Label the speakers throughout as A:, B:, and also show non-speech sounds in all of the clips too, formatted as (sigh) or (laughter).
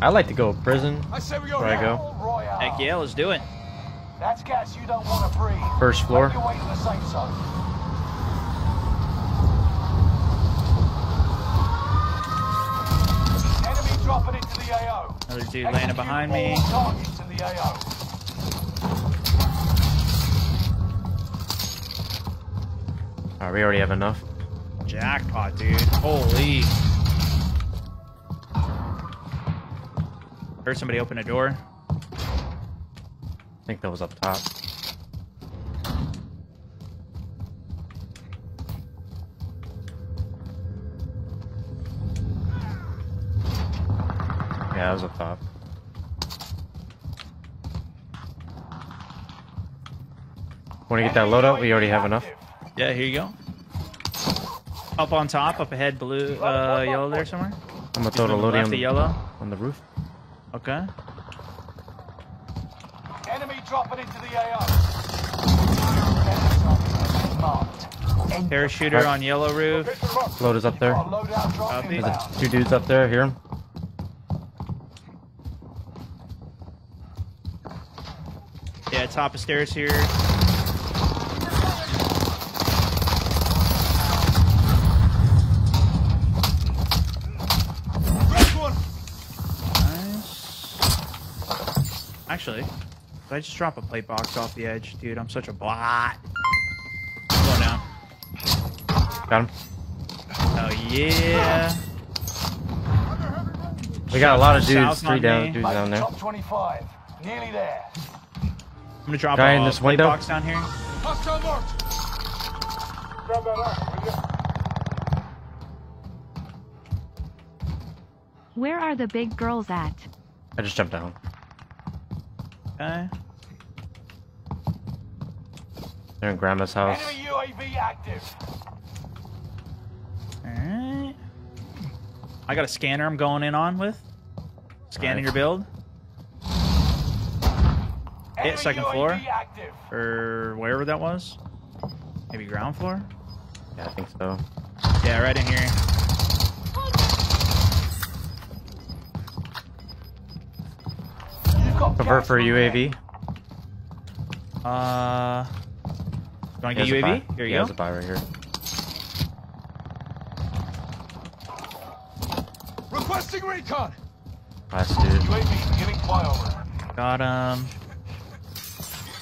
A: I like to go to prison.
B: I say we go
A: Where I go?
C: Royale.
D: Heck yeah, let's do it.
C: That's gas you don't want to breathe.
A: First floor.
C: Make your way to the safe zone. Enemy dropping into the AO.
D: Another dude landing behind me.
C: Execute all Targets in the AO.
A: Alright, we already have enough.
D: Jackpot, dude. Holy. Heard somebody open a door.
A: I think that was up top. Yeah, it was up top. Want to get that loadout? We already have enough.
D: Yeah, here you go. Up on top, up ahead, blue, uh, yellow there somewhere.
A: I'm gonna throw the
D: To the
A: loading on
D: the
A: the,
D: yellow.
A: on the roof.
D: Okay.
C: Enemy dropping into the AO. Enemy target marked. End
D: Parachuter on yellow roof.
A: Load is up there.
C: Got a loadout drop
D: Copy.
A: There's two dudes up there. Hear 'em?
D: Yeah, top of stairs here. Nice. Actually, did I just drop a plate box off the edge? Dude, I'm such a bot. Go down.
A: Got him.
D: Oh, yeah.
A: We got a lot of dudes. Three down dudes down there.
C: Top 25. Nearly there.
D: I'm gonna drop
A: Guy
D: a
A: in this
D: plate
A: window?
D: box down here.
B: Hostile marked. Grab that up, will you?
E: Where are the big girls at?
A: I just jumped down.
D: Okay.
A: They're in Grandma's house.
C: Enemy UAV active.
D: Alright. I got a scanner I'm going in on with. Scanning your build.
C: Enemy
D: second
C: UAV
D: floor.
C: active.
D: Or wherever that was. Maybe ground floor?
A: Yeah, I think so.
D: Yeah, right in here.
C: You've got
A: Convert
C: gas
A: for a
C: moving.
A: UAV.
D: Uh. You want to get
A: has a
D: UAV? Here you
A: has
D: go.
A: a buy right here.
B: Requesting recon.
A: Last dude.
C: UAV giving flyover.
D: Got him.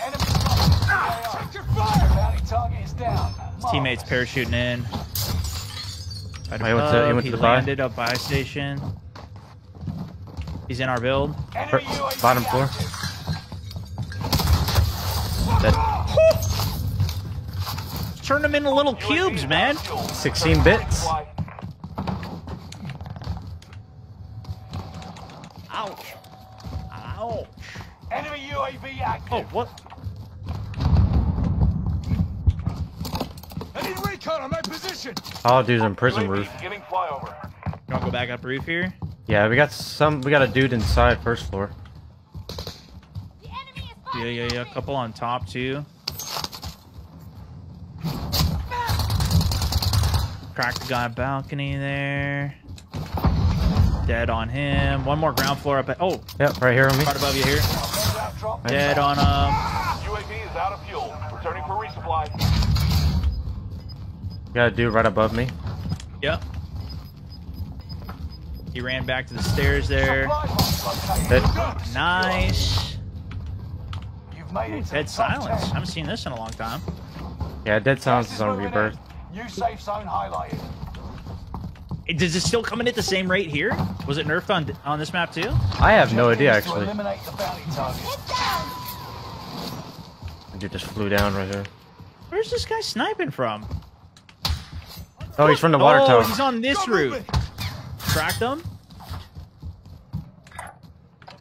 C: Enemy dropping into the AO.
B: Take your fire.
C: Bounty target is down.
D: His teammates parachuting in. Right
A: Oh, he went to- he
D: above.
A: went
D: he
A: to the buy?
D: landed up buy station. He's in our build.
C: Enemy
A: bottom floor. Dead.
D: Turn them into little cubes, man.
A: 16 bits.
D: Ouch. Ouch.
C: Enemy UAV active.
D: Oh, what?
B: I need recon on my position.
A: Oh, dudes in prison
C: UAV
A: roof.
C: giving flyover.
D: You want to go back up roof here?
A: Yeah, we got some. We got a dude inside first floor.
D: Yeah, yeah, yeah. A couple on top too. Cracked the guy balcony there. Dead on him. One more ground floor up at. Oh,
A: Yep, right here on me.
D: right above you here. Dead on him.
C: UAV is out of fuel. Returning for resupply.
A: Got a dude right above me.
D: Yep. He ran back to the stairs there.
C: Supply box located.
A: Dead.
D: Nice.
C: You've made it
D: Dead silence.
C: 10.
D: haven't seen this in a long time.
A: Yeah, Dead Silence
C: Gas
A: is on rebirth.
C: New safe zone highlighted.
D: Does it still come in at the same rate here? Was it nerfed on on this map too?
A: I have no idea
C: Objective is to
A: actually.
C: eliminate the bounty target.
A: Dude just flew down right here.
D: Where's this guy sniping from?
A: Oh, he's from the water
D: oh,
A: tower.
D: he's on this
B: Go
D: roof.
B: Moving.
D: Tracked him.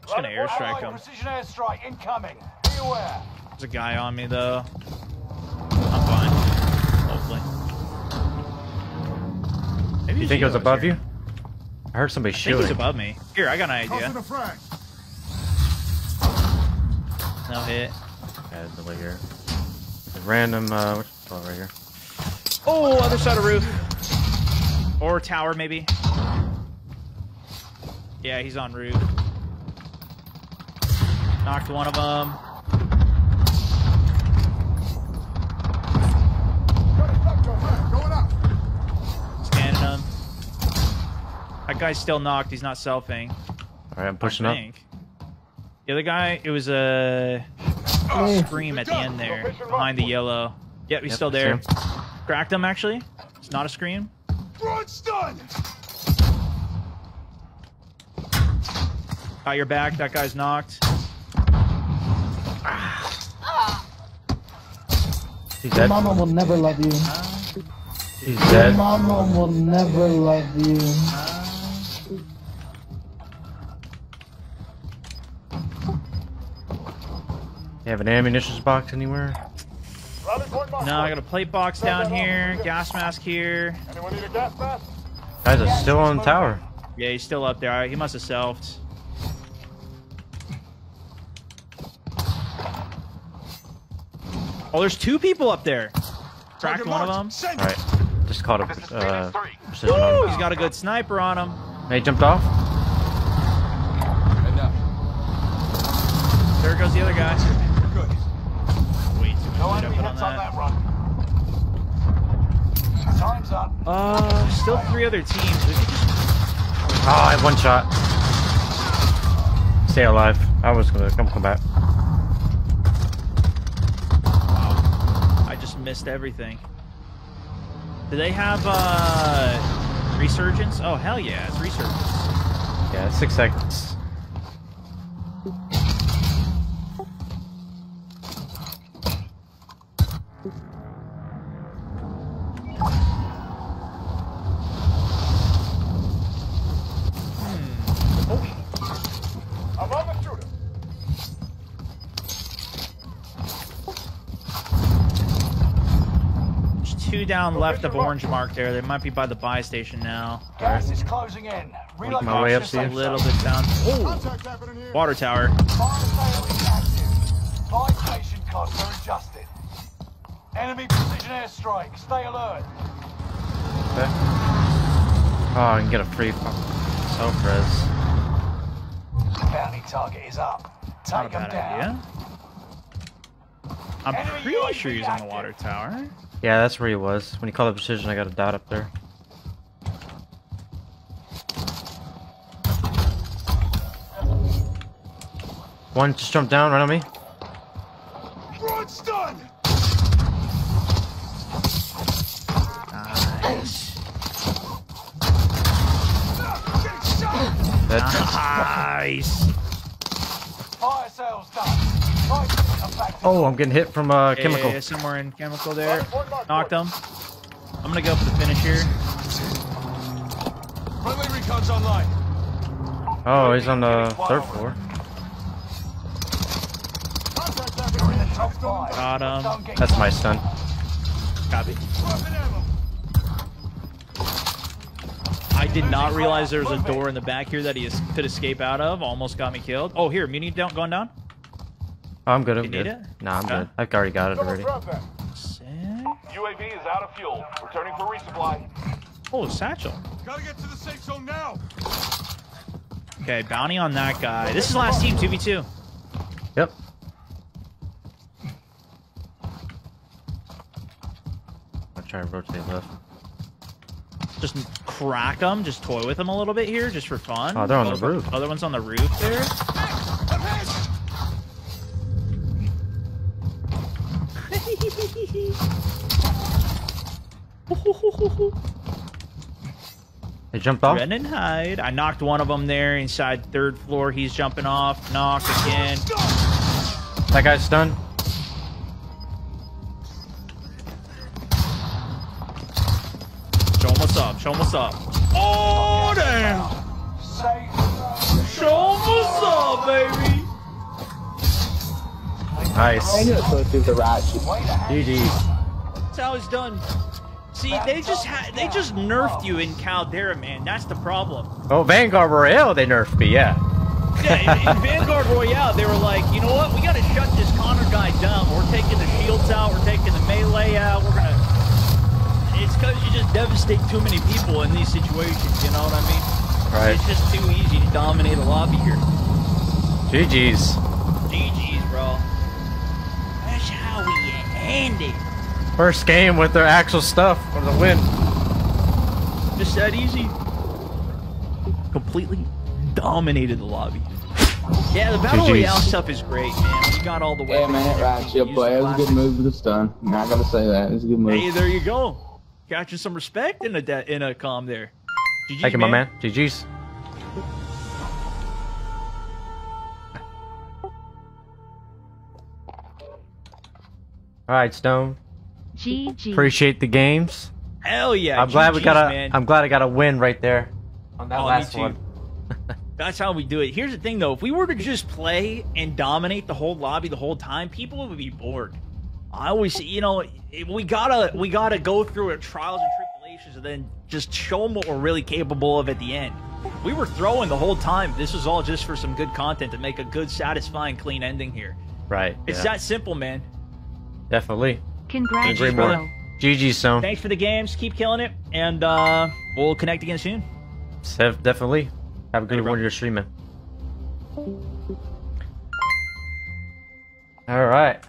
D: Just gonna airstrike him.
C: Precision airstrike incoming. Be aware.
D: There's a guy on me though. I'm fine. Hopefully. Maybe
A: You think it was above
D: here.
A: you? I heard somebody
D: I think he's above me. Here, I got an idea. No hit.
A: Yeah, it's over here. Random, uh, what's it right here?
D: Oh, other side of roof. Or tower, maybe. Yeah, he's on roof. Knocked one of them. Scanning him. That guy's still knocked. He's not selfing.
A: All right, I'm pushing up.
D: The other guy, it was a scream at the end there, behind the yellow. Yep, he's
A: Yep,
D: still there. Cracked him actually. It's not a scream.
B: Front's done.
D: Got your back. That guy's knocked.
A: He's
F: Your
A: dead.
F: mama will never love you.
A: He's
F: Your
A: dead.
F: mama will never love you.
A: You have an ammunition box anywhere?
B: Rally point mark.
D: No, I got a plate box down here. Gas mask here.
B: Anyone need a gas mask?
A: Guys are still on the tower.
D: Yeah, he's still up there. He must have selfed. Oh, there's two people up there. Cracked one of them.
B: Send
A: All
B: it.
A: right, just caught a
C: This is
A: uh,
C: Phoenix 3.
A: precision
D: Woo!
A: on
D: He's
A: him.
D: got a good sniper on him.
A: They jumped off.
B: And.
D: There goes the other guy.
B: Good.
D: Way too
C: No
D: much
C: enemy
D: up on
C: hits on
D: that.
C: that run. Time's up.
D: Uh, still three other teams. We could just
A: Oh, I have one shot. Stay alive. I was gonna come come back.
D: I just missed everything. Do they have uh resurgence? Oh hell yeah, it's resurgence.
A: Yeah, six seconds.
B: I'm on the shooter.
D: There's two down left of orange mark there. They might be by the buy station now.
C: Gas is closing in.
A: Make my way up
C: Relocation
A: to you.
D: A little bit down. Oh,
B: Contact happening here.
D: water tower.
C: Fire sale is active. Buy station costs are adjusted. Enemy precision airstrike. Stay alert.
A: Okay. Oh, I can get a free self res.
C: Bounty target is up.
D: Not a
C: Take them
D: bad
C: down.
D: idea. I'm
C: Enemy
D: pretty sure he's on the water tower.
A: Yeah, that's where he was. When he called up precision, I got a dot up there. One just jumped down right on me.
B: Front's done.
D: Nice.
B: Getting shot.
D: Nice.
C: Fire sales done. Right, come back to
A: oh, I'm getting hit from uh,
D: Yeah,
A: chemical.
D: Yeah, yeah, somewhere in chemical there. Knocked him. I'm gonna go for the finish here.
B: Friendly recon's online.
A: Oh, he's on the third floor.
B: Contact
C: You're
B: happening
C: in the
B: here.
C: top five.
D: Got him.
A: That's my
C: close.
A: stun.
D: Copy. I did not realize there was a door in the back here that he could escape out of. Almost got me killed. Oh, here, muni down, going down.
A: Oh, I'm good. I'm
D: You
A: good.
D: need it?
A: Nah, I'm
D: Okay.
A: good. I've already got it already.
B: grab that.
D: Sick.
C: UAV is out of fuel. Returning for resupply.
D: Oh, satchel.
B: Gotta get to the safe zone now.
D: Okay, bounty on that guy. This is last team, 2v2.
A: Yep. I'll try to rotate left.
D: Just crack them, just toy with them a little bit here, just for fun.
A: Oh, they're on the roof.
D: Other one's on the roof there.
B: I'm hit.
A: They jumped off.
D: Ren and hide. I knocked one of them there inside third floor. He's jumping off. Knocked again.
A: That guy's stunned.
D: Show him what's up. Show him what's up. Oh, damn. Show him what's up, baby.
A: Nice.
F: gonna go through the ratchet.
C: Way to have
A: GG.
D: That's how it's done. See, they just ha- they just nerfed you in Caldera, man. That's the problem.
A: Oh, Vanguard Royale, they nerfed me, yeah.
D: Yeah, in, in (laughs) Vanguard Royale, they were like, you know what? We got to shut this Connor guy down. We're taking the shields out. We're taking the melee out. We're gonna. It's because you just devastate too many people in these situations. You know what I mean?
A: Right.
D: It's just too easy to dominate a lobby here.
A: GG's.
D: GG's, bro. That's how we end it.
A: First game with their actual stuff for the win.
D: Just that easy. Completely dominated the lobby. Yeah, the battle
A: GG's.
D: royale stuff is great, man. You got all the
G: Yeah, man,
D: and
G: right,
D: everything.
G: chill play. It was a good move with the stun. I gotta say that. It was a good move.
D: Hey, there you go. Catching some respect in a de- in a com there. GG,
A: Thank you, my man. GG's. All right, Stone.
E: GG.
A: Appreciate the games.
D: Hell yeah.
A: I'm glad we got a.
D: man.
A: am glad I got a win right there on that
D: Oh,
A: last one. (laughs)
D: That's how we do it. Here's the thing, though. If we were to just play and dominate the whole lobby the whole time, people would be bored. I always, you know, we gotta we gotta go through it, trials and tribulations, and then just show them what we're really capable of at the end. We were throwing the whole time. This was all just for some good content to make a good, satisfying, clean ending here.
A: Right.
D: It's
A: yeah,
D: that simple, man.
A: definitely.
E: Congrats,
A: Agree more.
E: bro.
A: GG, Stone.
D: Thanks for the games. Keep killing it, and uh, we'll connect again soon.
A: Sev, definitely. Have a good one. You're streaming. All right.